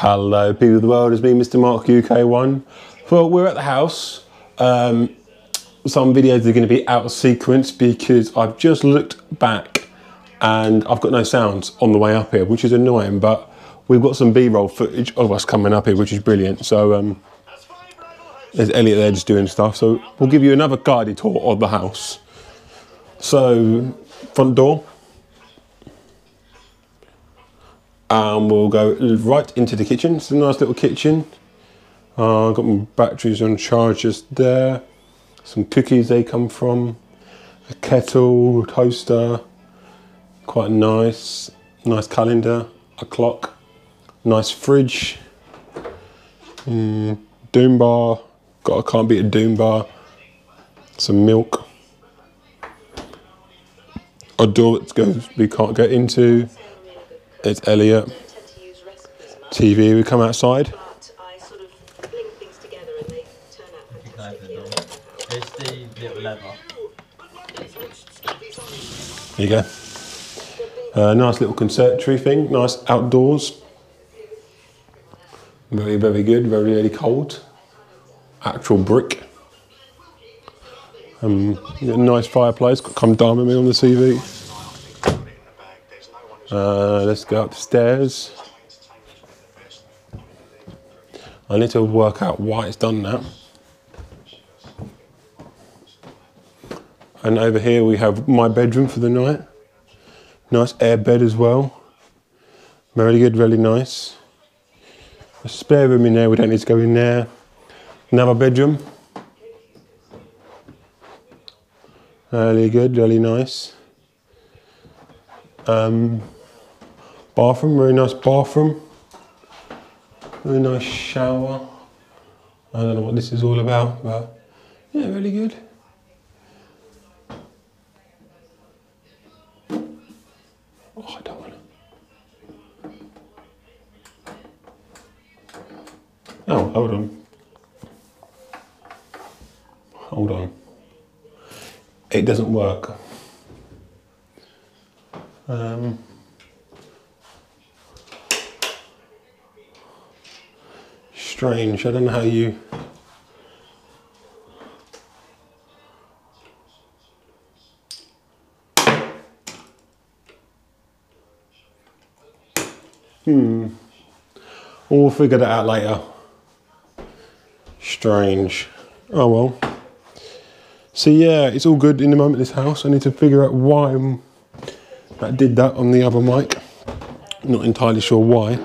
Hello, people of the world. It's me, Mr. Mark UK1. Well, we're at the house. Um, some videos are going to be out of sequence because I've just looked back and I've got no sounds on the way up here, which is annoying. But we've got some B-roll footage of us coming up here, which is brilliant. So um, there's Elliot there just doing stuff. So we'll give you another guided tour of the house. So front door. And we'll go right into the kitchen. It's a nice little kitchen. Uh, got my batteries on chargers there. Some cookies they come from. A kettle, toaster. Quite nice. Nice calendar. A clock. Nice fridge. Mm, doom bar. Got a can't beat a doom bar. Some milk. A door that goes we can't get into. It's Elliot. TV, we come outside. There you go. Uh, nice little conservatory thing, nice outdoors. Very, very good, very, very cold. Actual brick. Um, nice fireplace, got come down with me on the TV. Uh, let's go upstairs. I need to work out why it's done that. And over here we have my bedroom for the night. Nice air bed as well. Really good, really nice. A spare room in there, we don't need to go in there. Another bedroom. Really good, really nice. Um, bathroom, very nice bathroom. Very nice shower. I don't know what this is all about, but yeah, really good. Oh, I don't want to. Oh, hold on. Hold on. It doesn't work. Um, strange. I don't know how you. Hmm. We'll figure that out later. Strange. Oh well. So yeah, it's all good in the moment. This house. I need to figure out why I'm, did that on the other mic. Not entirely sure why.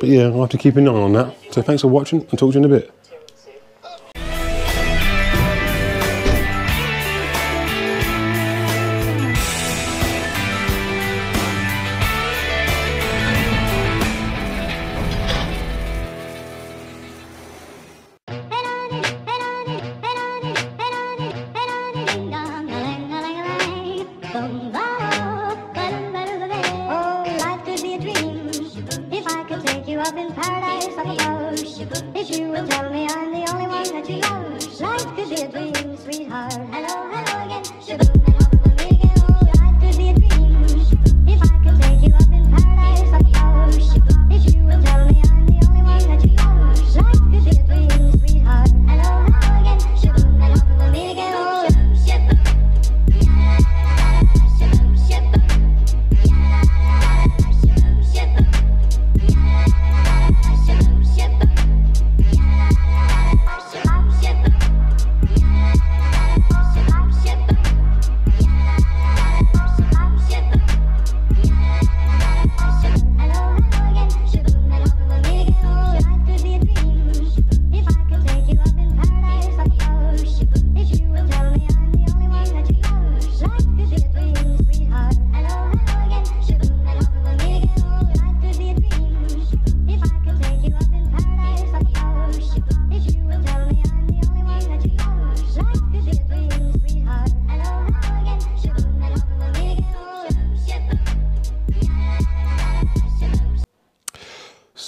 But yeah, I'll have to keep an eye on that. So thanks for watching and talk to you in a bit. You would tell me I'm the only one that you love, life could be a dream, sweetheart. Hello, hello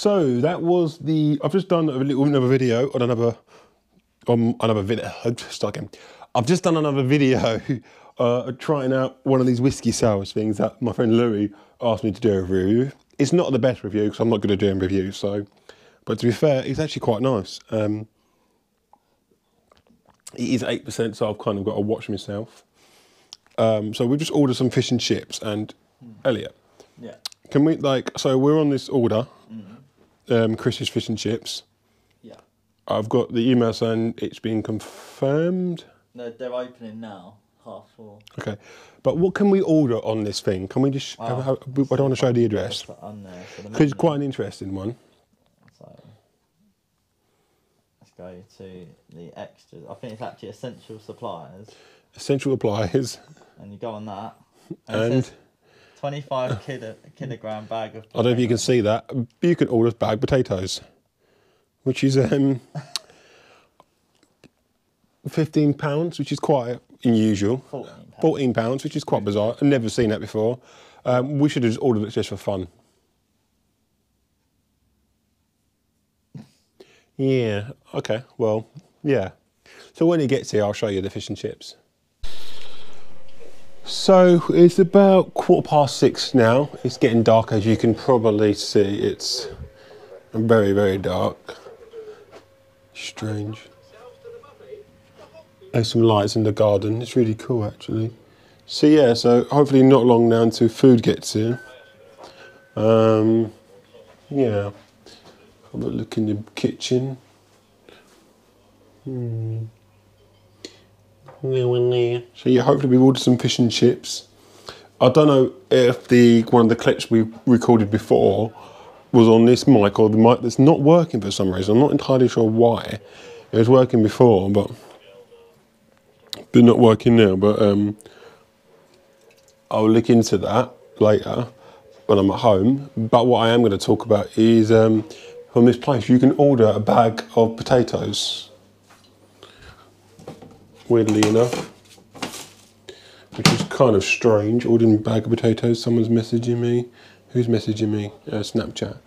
So that was the. I've just done a little another video on another, on another video. Start again. I've just done another video uh, trying out one of these whiskey sours things that my friend Louis asked me to do a review. it's not the best review because I'm not good at doing reviews. So, but to be fair, it's actually quite nice. Um, it is eight percent, so I've kind of got to watch myself. Um, so we just ordered some fish and chips, and Elliot, Yeah. can we like? So we're on this order, um, Chris's fish and chips. Yeah. I've got the email saying it's been confirmed. No, they're opening now, half four. Okay, but what can we order on this thing? Can we just? have, Oh, have, I don't want to show the address Put on there. So the because it's quite an interesting one. So let's go to the extras. I think it's actually essential suppliers, Essential applies and you go on that. and. says 25 kilo, kilogram bag of. I don't know if you can see that. You can order bagged potatoes, which is um, fifteen pounds, which is quite unusual. 14 pounds. Fourteen pounds, which is quite bizarre. I've never seen that before. Um, we should have just ordered it just for fun. Yeah. Okay. Well. Yeah. So when he gets here, I'll show you the fish and chips. So it's about quarter past six now. It's getting dark, as you can probably see. It's very, very dark. Strange. There's some lights in the garden. It's really cool, actually. So yeah, so hopefully not long now until food gets here. Um, yeah. Have a look in the kitchen. Hmm. So yeah, hopefully we've ordered some fish and chips. I don't know if the one of the clips we recorded before was on this mic or the mic that's not working for some reason. I'm not entirely sure why. It was working before, but but not working now. But um, I'll look into that later when I'm at home. But what I am going to talk about is um, from this place you can order a bag of potatoes weirdly enough, which is kind of strange. Ordering bag of potatoes, someone's messaging me. Who's messaging me? Uh, Snapchat.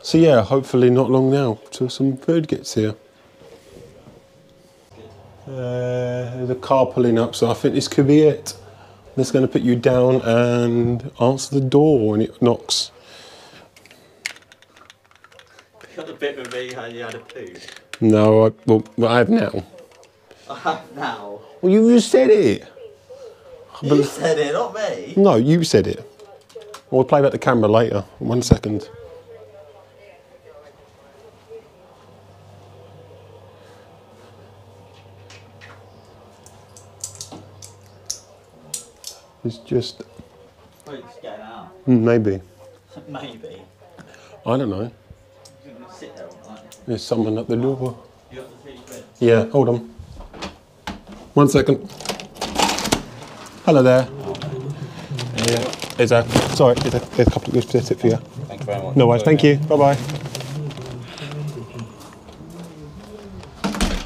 So yeah, hopefully not long now till some food gets here. Uh, there's a car pulling up, so I think this could be it. That's going to put you down and answer the door when it knocks. Got the bit with me how you had a poo. No, I, well, I have now. I have now. Well, you just said it. You said it, not me. No, you said it. We'll play back the camera later. One second. It's just just getting out. mm, maybe. Maybe. I don't know. You're sit there all night. There's someone at the door. You got the three quid. Yeah, hold on. One second. Hello there. Yeah, there's a sorry, there's a, there's a couple of good tips for you. Thank you very much. No worries, thank you. Bye bye.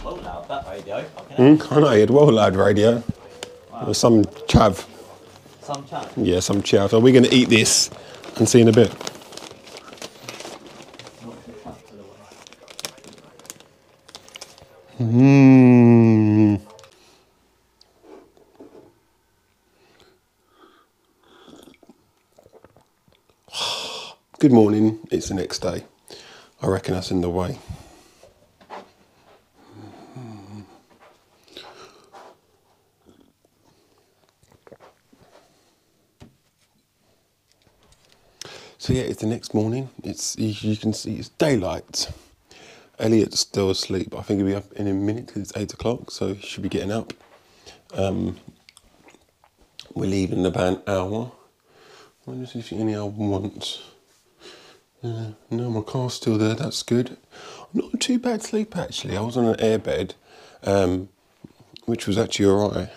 Well loud, that radio. Mm, I know, you had well loud radio. There's some chav. Some chav? Yeah, some chav. So we're going to eat this and see in a bit. Good morning. It's the next day. I reckon that's in the way. So yeah, it's the next morning. It's you, can see it's daylight. Elliot's still asleep. I think he'll be up in a minute because it's eight o'clock, so he should be getting up. Um, we're leaving in about an hour. I wonder if any album wants. Uh, no, my car's still there. That's good. Not too bad sleep actually. I was on an airbed, um, which was actually alright.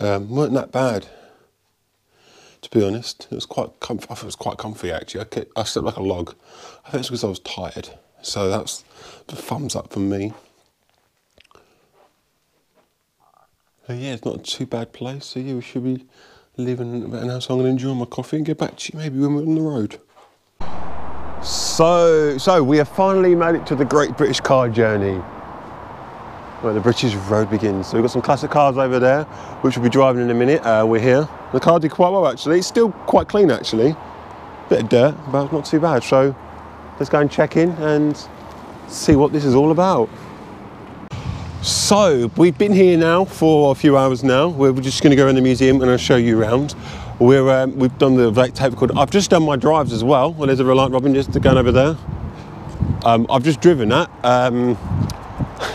Um, weren't that bad to be honest. It was quite comfy. I thought it was quite comfy actually. I, kept, I slept like a log. I think it's because I was tired. So that's the thumbs up from me. So yeah, it's not a too bad place. So yeah, we should be leaving in about hour. So I'm going to enjoy my coffee and get back to you maybe when we're on the road. So, so we have finally made it to the Great British Car Journey, where the British Road begins. So we've got some classic cars over there, which we'll be driving in a minute. Uh, we're here. The car did quite well actually. It's still quite clean actually. Bit of dirt, but not too bad. So let's go and check in and see what this is all about. So we've been here now for a few hours now. We're just going to go around the museum and I'll show you around. We're um, we've done the tape record. I've just done my drives as well. Well, there's a Reliant Robin just going over there. Um, I've just driven that. Um,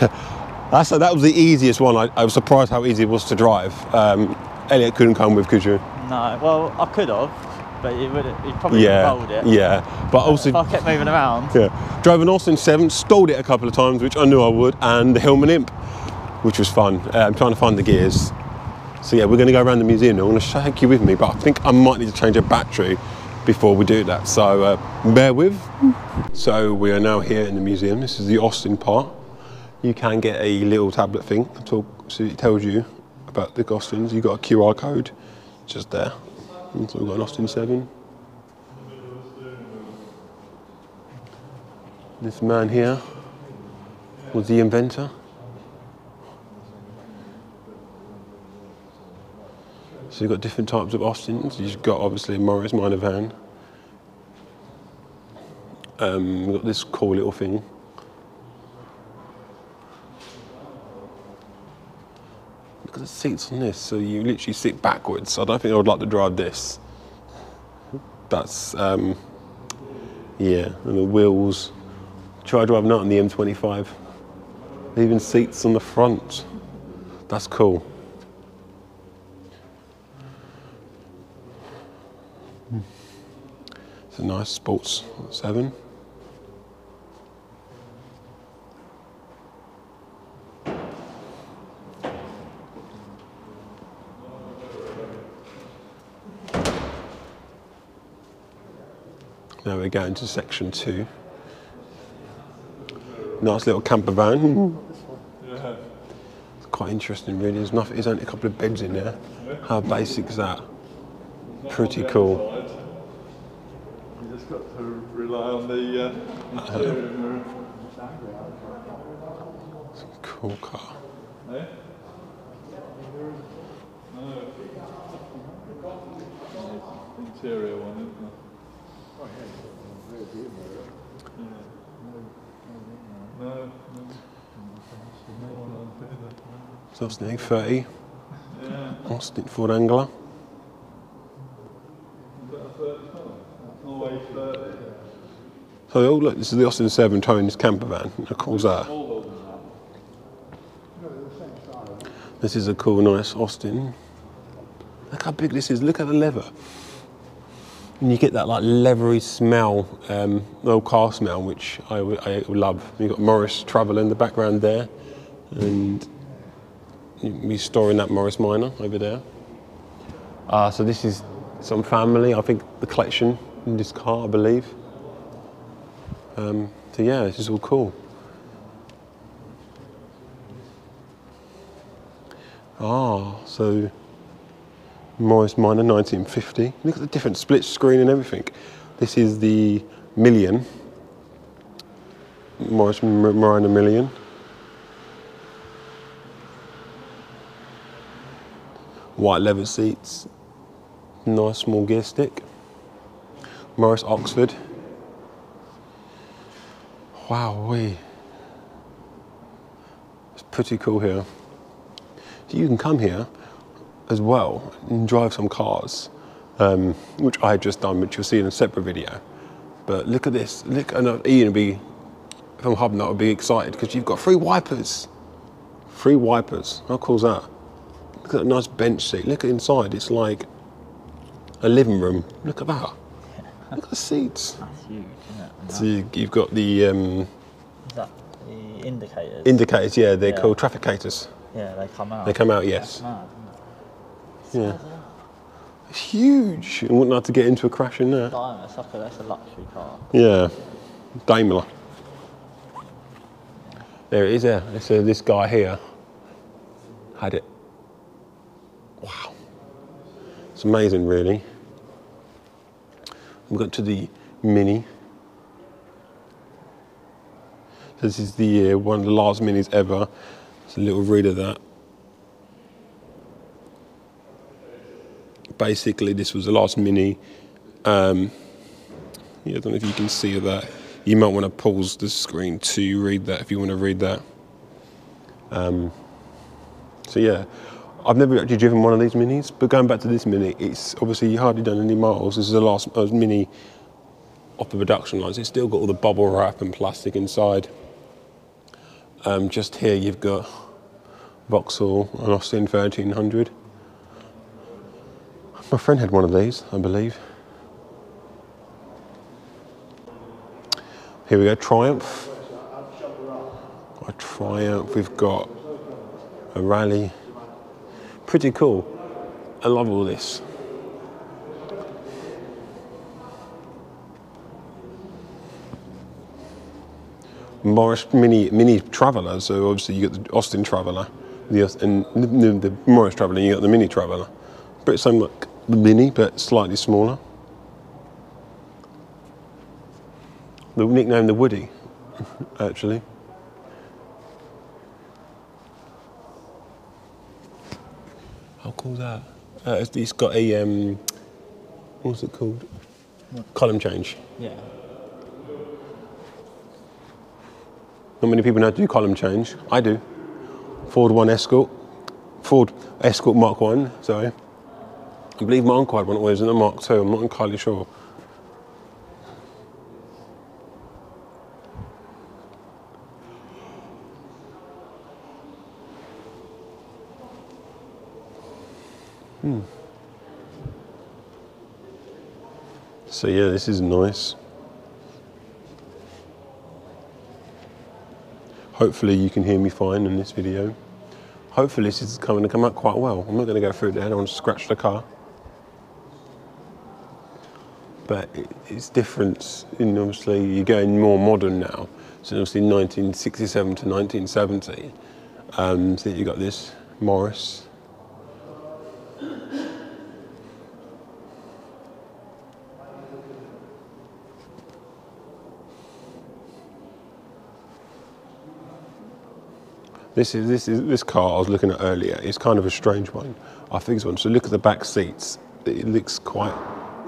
that's that was the easiest one. I, I was surprised how easy it was to drive. Um, Elliot couldn't come with, could you? No, well, I could have, but he would he probably Yeah, would have rolled it. yeah. But also, If I kept moving around, Yeah, drove an Austin 7, stalled it a couple of times, which I knew I would, and the Hillman Imp, which was fun. Uh, I'm trying to find the gears. So yeah, we're going to go around the museum. I'm going to take you with me, but I think I might need to change a battery before we do that. So uh, bear with. So we are now here in the museum. This is the Austin part. You can get a little tablet thing. Talk, so it tells you about the Austins. You've got a QR code just there. And so we've got an Austin 7. This man here was the inventor. So you've got different types of Austins. You've got obviously a Morris minor van. Um, we've got this cool little thing. Look at the seats on this. So you literally sit backwards. I don't think I would like to drive this. That's um, yeah, and the wheels. Try driving out on the M25. Even seats on the front. That's cool. A nice sports seven. Now we're going to section two. Nice little camper van. It's quite interesting, really. There's nothing. There's only a couple of beds in there. How basic is that? Pretty cool. You just got to rely on wheel. Cool car. No. Interior one, isn't it? No, no. No one on either. So Austin 30. Yeah. Austin Ford Anglia. Is that a 35? Always 30. So oh look, this is the Austin 7 towing this camper van. How cool is? This is a cool, nice Austin. Look how big this is. Look at the leather. And you get that like leathery smell, um, old car smell, which I, I love. You've got Morris Travel in the background there, and me storing that Morris Minor over there. Uh, so this is some family. I think the collection in this car, I believe. Um, so yeah, this is all cool. Ah, so Morris Minor 1950. Look at the different split screen and everything. This is the Million. Morris Minor Million. White leather seats. Nice small gear stick. Morris Oxford. Wow, we. It's pretty cool here. You can come here as well and drive some cars, um, which I had just done, which you'll see in a separate video. But look at this. Look, and Ian would be, I'm Hubnut, would be excited because you've got three wipers. Three wipers. How cool is that? Look at that nice bench seat. Look at inside. It's like a living room. Look at that. Look at the seats. that's huge, So you, you've got the um, Is that the indicators? indicators, yeah, they're Yeah. called trafficators. yeah, they come out. They come out, yes. mad, it? Yeah. It's huge. I wouldn't have to get into a crash in there. Diamond, it's like a, that's a luxury car. Yeah. Daimler. There it is there. So this guy here had it. Wow. It's amazing, really. We got to the Mini. This is the uh, one of the last Minis ever. It's a little read of that. Basically, this was the last Mini um, Yeah, I don't know if you can see that. You might want to pause the screen to read that if you want to read that. Um, so yeah, I've never actually driven one of these minis, but going back to this mini, it's obviously hardly done any miles. This is the last uh, mini off the production lines. It's still got all the bubble wrap and plastic inside. Um, just here you've got Vauxhall and Austin 1300. My friend had one of these, I believe. Here we go, Triumph. A Triumph, we've got a Rally. Pretty cool. I love all this. Morris Mini Mini Traveller. So obviously you got the Austin Traveller, the and the, the, the Morris Traveller. You got the Mini Traveller, but it's same like the Mini, but slightly smaller. The nickname the Woody, actually. How cool is that? Uh, it's, it's got a um, what's it called? Column change. Yeah. Not many people to do column change. I do. Ford One Escort, Ford Escort Mark One. Sorry, I believe my uncle had one. It was in a Mark Two. I'm not entirely sure. Hmm. So yeah, this is nice. Hopefully you can hear me fine in this video. Hopefully this is going to come out quite well. I'm not going to go through there, I don't want to scratch the car. But it's different, in obviously you're going more modern now. So obviously 1967 to 1970. Um, so you got this Morris. This is this is this car I was looking at earlier. It's kind of a strange one. I think it's one. So look at the back seats. It looks quite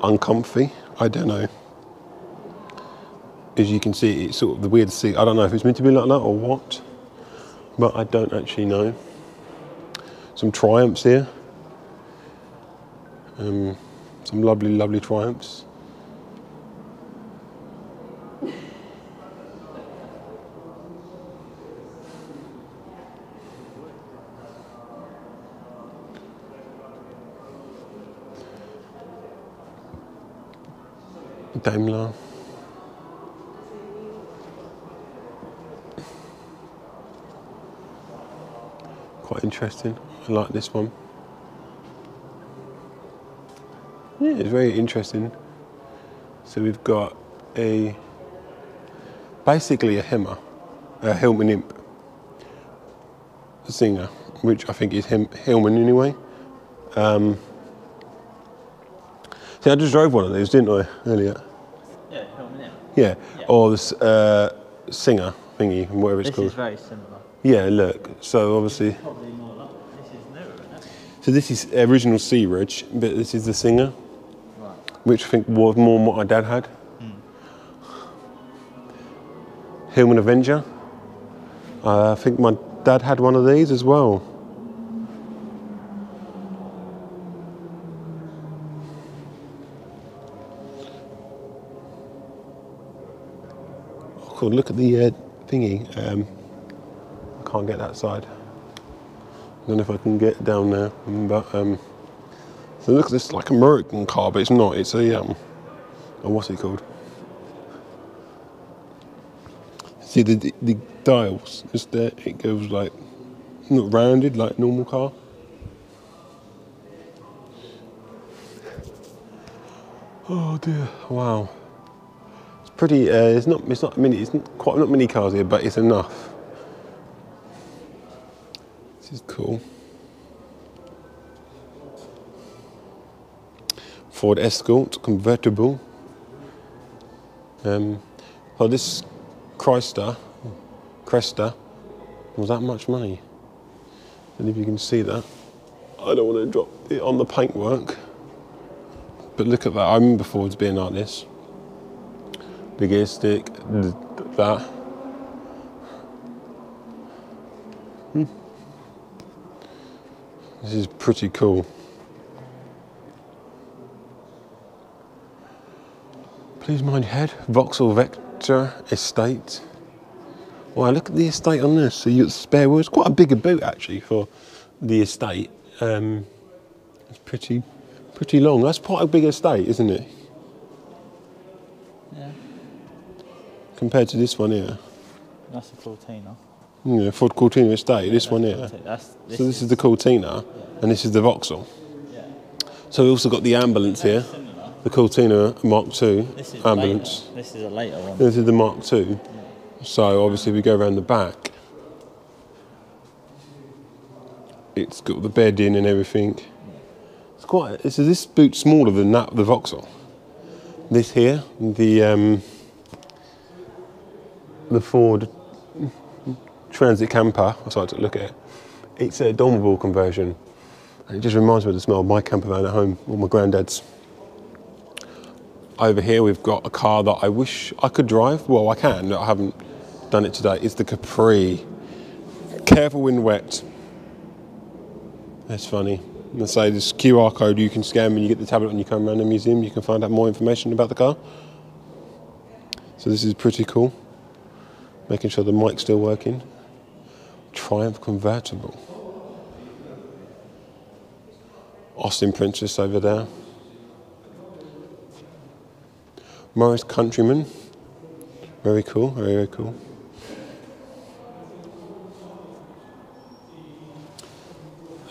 uncomfy. I don't know. As you can see, it's sort of the weird seat. I don't know if it's meant to be like that or what, but I don't actually know. Some triumphs here. Um, some lovely, lovely triumphs. Daimler. Quite interesting. I like this one. Yeah, it's very interesting. So we've got a basically a Himmer, a Hillman Imp singer, which I think is him, Hillman anyway. Um, see, I just drove one of these, didn't I, earlier? Yeah, Yeah, or this uh, singer thingy, whatever it's This called. is very similar. Yeah, look. So obviously, Probably more like this is newer, so this is original Sea Ridge, but this is the singer, Right. which I think was more than what my dad had. Hillman Avenger. Uh, I think my dad had one of these as well. Look at the uh, thingy. Um, I can't get that side. I don't know if I can get down there, but um, so look at this like American car, but it's not. It's a um, oh, what's it called? See the, the the dials just there. It goes like not rounded like normal car. Oh dear! Wow. Pretty. Uh, it's not. It's not many. It's not quite not many cars here, but it's enough. This is cool. Ford Escort convertible. Um, oh, this Chrysler, Cresta, was that much money? And if you can see that, I don't want to drop it on the paintwork. But look at that. I remember Fords being like this. The gear stick, th- that. Hmm. This is pretty cool. Please mind your head. Vauxhall Victor Estate. Wow, look at the estate on this. So you got spare wheels. Quite a bigger boot actually for the estate. Um, it's pretty, pretty long. That's quite a big estate, isn't it? Compared to this one here. That's a Cortina. Yeah, Ford Cortina estate. This one here. That's, this So this is the Cortina, and this is the Vauxhall. Yeah. So we also got the ambulance here, Similar. the Cortina Mark II This ambulance. Later. This is a later one. This is the Mark II. So obviously we go around the back. It's got the bed in and everything. It's quite. It's this boot's smaller than that the Vauxhall. This here, the um, the Ford Transit camper. I started to look at it. It's a Dormobile conversion. And it just reminds me of the smell of my camper van at home, or my granddad's. Over here we've got a car that I wish I could drive. Well, I can. I haven't done it today. It's the Capri. Careful when wet. That's funny. Let's say this QR code you can scan when you get the tablet and you come around the museum. You can find out more information about the car. So this is pretty cool. Making sure the mic's still working. Triumph convertible. Austin Princess over there. Morris Countryman. Very cool, very, very cool.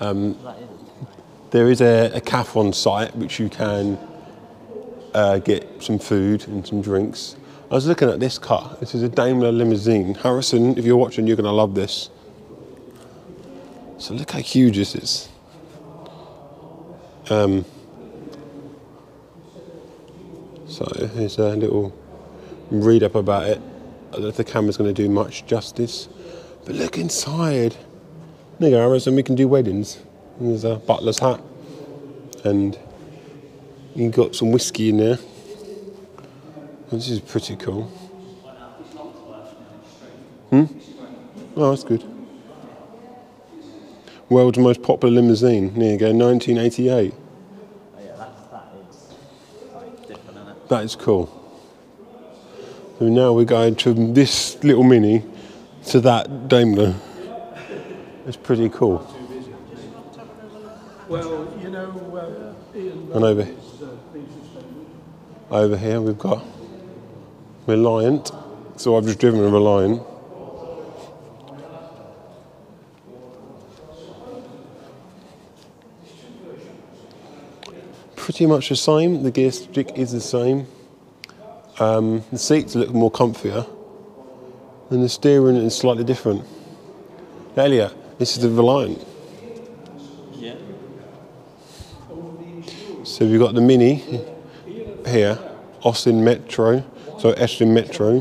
Is, There is a, a cafe on site which you can uh, get some food and some drinks. I was looking at this car. This is a Daimler limousine. Harrison, if you're watching, you're going to love this. So look how huge this is. Um, so here's a little read up about it. I don't know if the camera's going to do much justice, but look inside. There you go, Harrison. We can do weddings. There's a butler's hat, and you've got some whiskey in there. This is pretty cool. Hmm? Oh, that's good. World's most popular limousine. There you go, 1988. oh yeah, that's, that is like, different. That is cool. So now we're going from this little mini to that Daimler. It's pretty cool. Well, you know, uh, Ian And over, uh, over here we've got Reliant. So I've just driven a Reliant. Pretty much the same. The gear stick is the same. Um, the seats look more comfier, and the steering is slightly different. Elliot, this is the Reliant. Yeah. So we've got the Mini here, Austin Metro, so Austin Metro,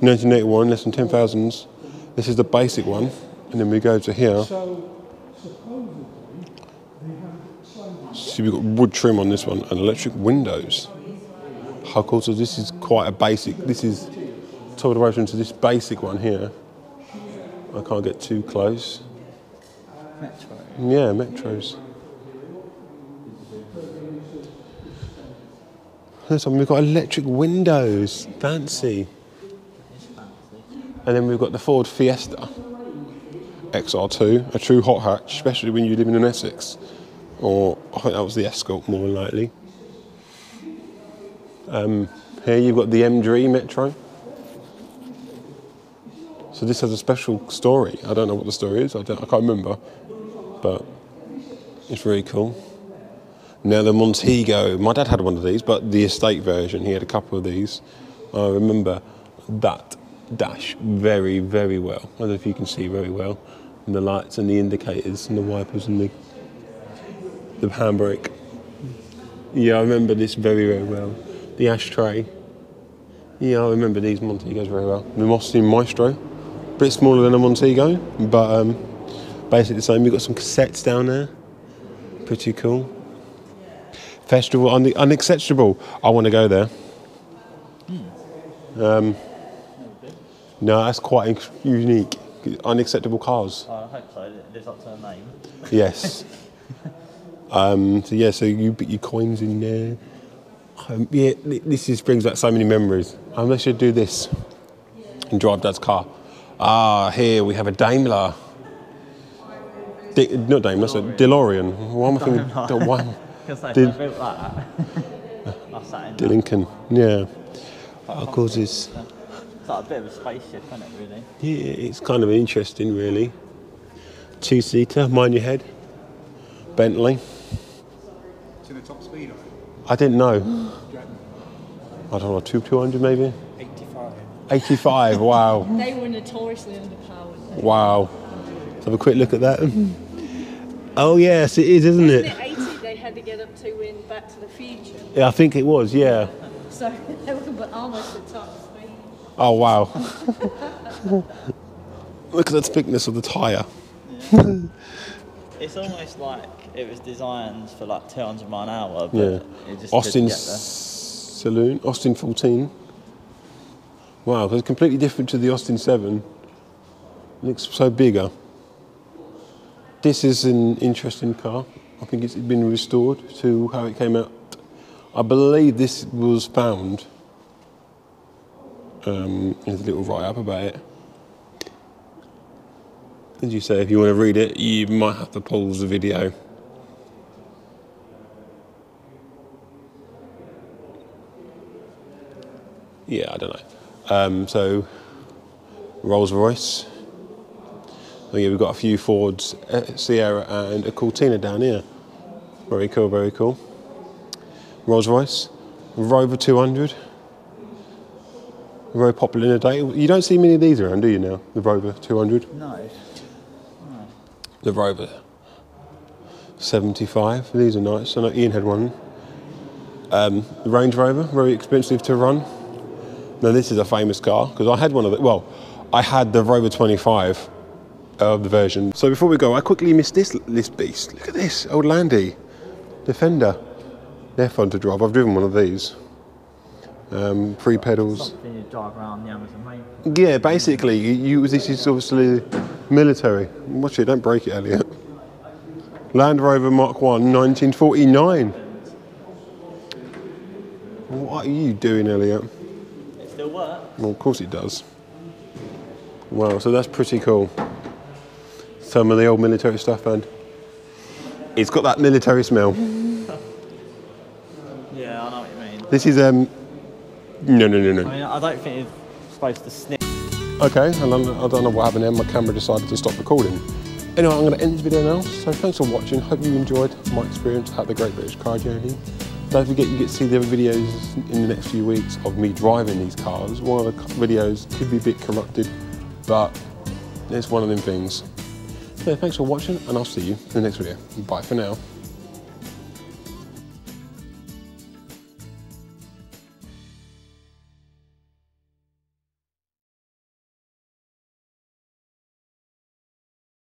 1981, less than 10,000. This is the basic one, and then we go to here. So, supposedly, they have slightly So we've got wood trim on this one and electric windows. How cool! So this is quite a basic. This is top of the road to this basic one here. I can't get too close. Metro. Yeah, metros. This one we've got electric windows, fancy. And then we've got the Ford Fiesta XR2, a true hot hatch, especially when you're living in Essex. Or I think that was the Escort more likely. Um, here you've got the MG Metro. So this has a special story. I don't know what the story is. I, I can't remember, but it's very cool. Now the Montego. My dad had one of these, but the estate version. He had a couple of these. I remember that dash very, very well. I don't know if you can see very well. And the lights and the indicators and the wipers and the the handbrake. Yeah, I remember this very, very well. The ashtray. Yeah, I remember these Montegos very well. The Austin Maestro, a bit smaller than a Montego, but um, basically the same. We've got some cassettes down there. Pretty cool. Festival, un- unacceptable. I want to go there. Um, no, that's quite unique. Unacceptable cars. Oh, I hope so. It lives up to her name. Yes. um, so yeah, so you put your coins in there. Um, yeah, this just brings back so many memories. Um, let's do this and drive Dad's car. Ah, here we have a Daimler. D- not Daimler, so DeLorean. Why am I thinking? the one? Because they Did- built that. I sat in The that. Lincoln. Yeah. Of course, it's It's like a bit of a spaceship, isn't it, really? yeah, it's kind of interesting, really. Two seater, mind your head. Bentley. To the top speed of it. I didn't know. I don't know, two two hundred maybe. 85. 85, wow. They were notoriously underpowered. Wow. Let's have a quick look at that. Oh, yes, it is, isn't In it? the 80s, they had to get up to in Back to the Future. Yeah, I think it was, yeah. So they were but almost at top speed. Oh, wow. look at the thickness of the tyre. It's almost like it was designed for like 200 mile an hour, but Yeah. it just Austin couldn't get Saloon, Austin 14. Wow, it's completely different to the Austin 7. Looks so bigger. This is an interesting car. I think it's been restored to how it came out. I believe this was found. Um, there's a little write up about it. As you say, if you want to read it, you might have to pause the video. Yeah, I don't know. Um, so, Rolls Royce. Oh yeah, we've got a few Fords, uh, Sierra, and a Cortina down here. Very cool, very cool. Rolls Royce, Rover 200. Very popular in the day. You don't see many of these around, do you now? The Rover 200, there. No. the Rover 75. These are nice. I know Ian had one. Um, the Range Rover, very expensive to run. Now this is a famous car because I had one of the. Well, I had the Rover 25 of the version. So before we go, I quickly missed this this beast. Look at this old Landy Defender. They're fun to drive. I've driven one of these. Um, free pedals. Something you drive around the Amazon. Yeah, basically, you, you this is obviously military. Watch it, don't break it, Elliot. Land Rover Mark 1, 1949. What are you doing, Elliot? It still works. Well, of course it does. Wow, so that's pretty cool. Some of the old military stuff, and it's got that military smell. Yeah, I know what you mean. This is um. No, no, no, no. I mean, I don't think it's supposed to snip. Okay, and I don't know what happened there. My camera decided to stop recording. Anyway, I'm going to end this video now. So thanks for watching. Hope you enjoyed my experience at the Great British Car Journey. Don't forget you get to see the other videos in the next few weeks of me driving these cars. One of the videos could be a bit corrupted, but it's one of them things. Thanks for watching, and I'll see you in the next video. Bye for now.